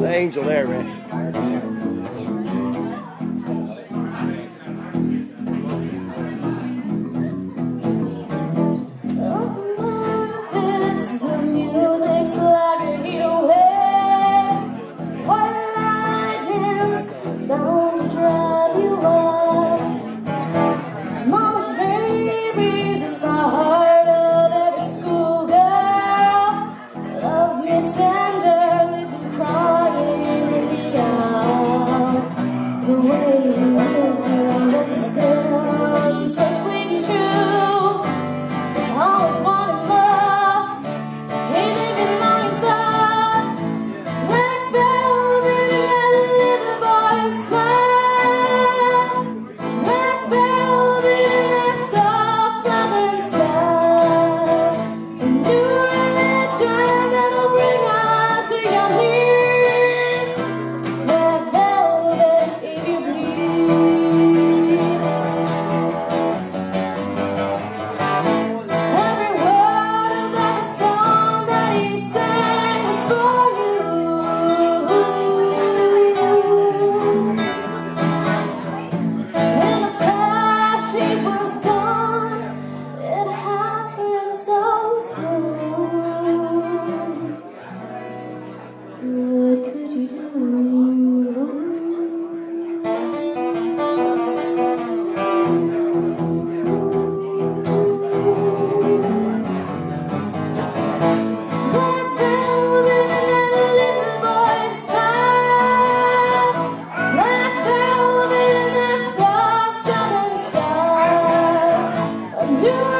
It's an angel there, man. new